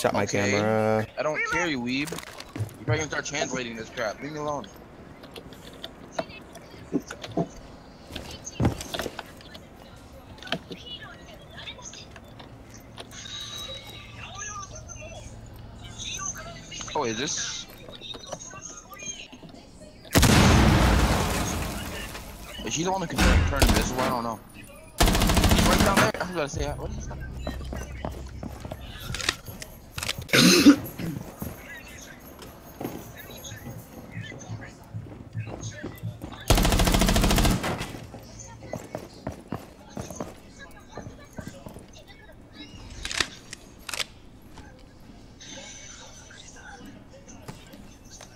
shot my Okay. camera. I don't care, you weeb. You're probably gonna start translating this crap. Leave me alone. Oh, is this? Is she the one that can turn, invisible? I don't know. He's right down there. I was about to say, what is that?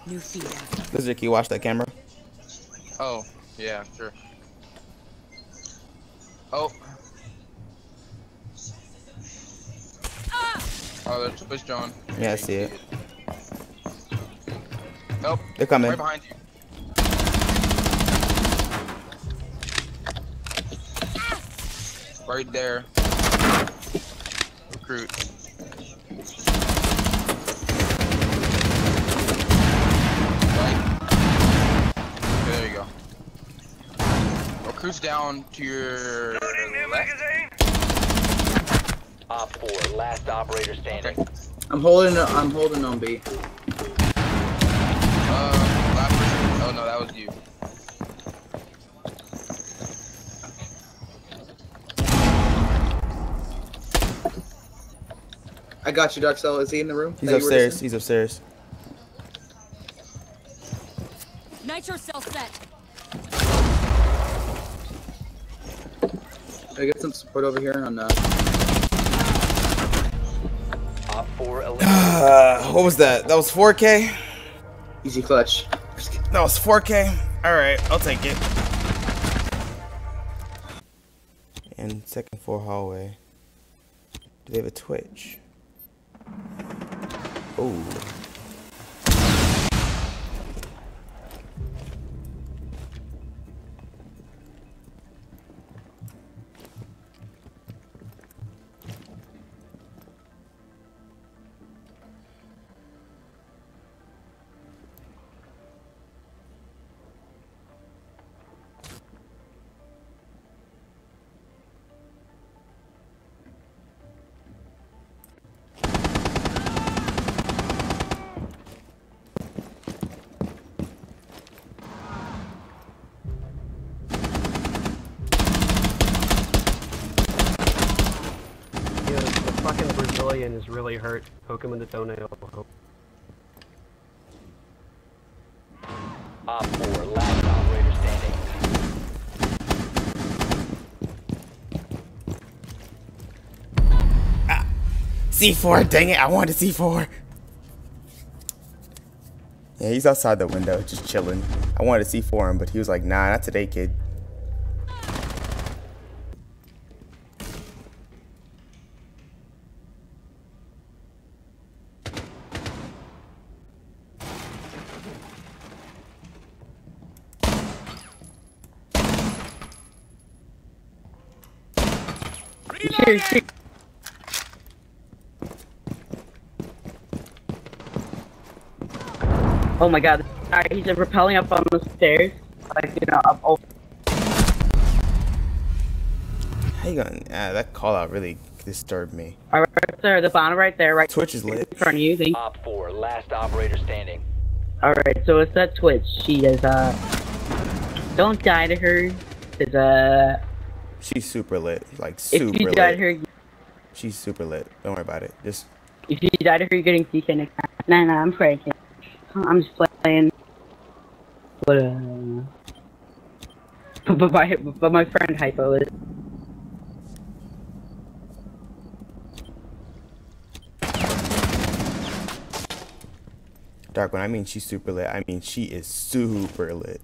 New feed out. Lizard, can you watch that camera? Oh, yeah, sure. Oh. Ah! Oh, there's Twitch John. Yeah, I see it. Nope. They're coming. Right behind you. Right there. Recruit. Right. There you go. Recruit's down to your left. Op 4, last operator standing. Okay. I'm holding. I'm holding on B. Uh, last person. Oh no, that was you. I got you, Duxel. Is he in the room? He's that you were upstairs. He's upstairs. Nitro cell set. I get some support over here on. Uh, Op 4. Uh, what was that? That was 4K? easy clutch. That was 4K? Alright, I'll take it. And second floor hallway. Do they have a Twitch? Oh. Yeah, the fucking Brazilian is really hurt. Poke him in the toenail. Op 4, last operator standing. Ah, C4, dang it, I wanted C4. Yeah, he's outside the window, just chilling. I wanted to C4 him, but he was like, nah, not today, kid. Here, here. Oh my god. Alright, he's rappelling up on the stairs. Like, you know, up over. How you gonna, ah, that call out really disturbed me. Alright, right there, the bottom right there, right Twitch is lit. in front of you. See? Op 4, last operator standing. Alright, so it's that Twitch. She is, uh. Don't die to her. Is, uh. She's super lit, like If super you die to lit. her, She's super lit. Don't worry about it. Just if you die to her, you're getting DK next time. Nah, nah, I'm pranking. I'm just playing. But, uh. But my, but my friend Hypo is. dark one. I mean she's super lit. I mean she is super lit.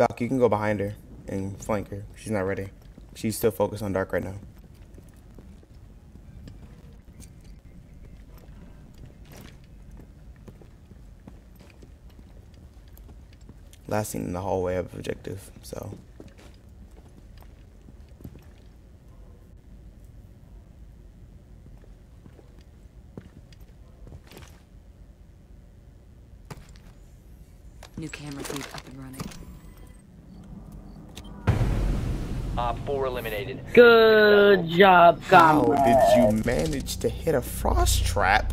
Valk, you can go behind her and flank her. She's not ready. She's still focused on dark right now. Last seen in the hallway of objective, so. New camera feed up and running. Op 4 eliminated. Good job, How did you manage to hit a frost trap?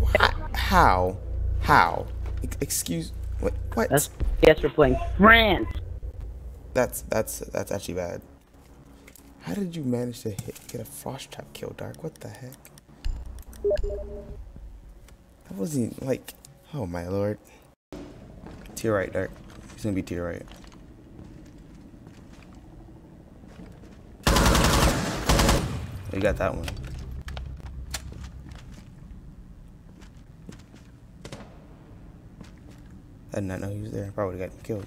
Wha- How? How? Ex- Excuse. What? What? That's yes, we're playing France. That's that's that's actually bad. How did you manage to hit get a frost trap kill, Dark? What the heck? That wasn't like, oh my lord. To your right, Dark. He's gonna be to your right. You got that one. I did not know he was there. Probably got him killed.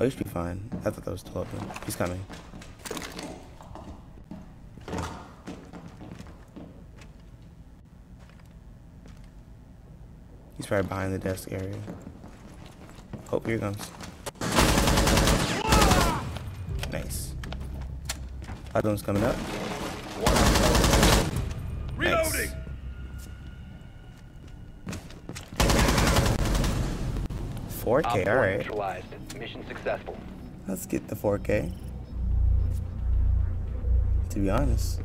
Oh, he should be fine. I thought that was still open. He's coming. He's probably behind the desk area. Oh, here he comes. Other one's coming up. Reloading. 4K, alright. neutralized. Mission successful. Let's get the 4K. To be honest.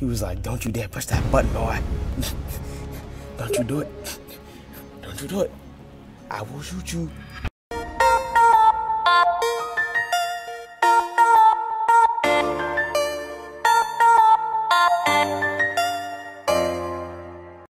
He was like, don't you dare push that button, boy. don't you do it. Don't you do it. I will shoot you.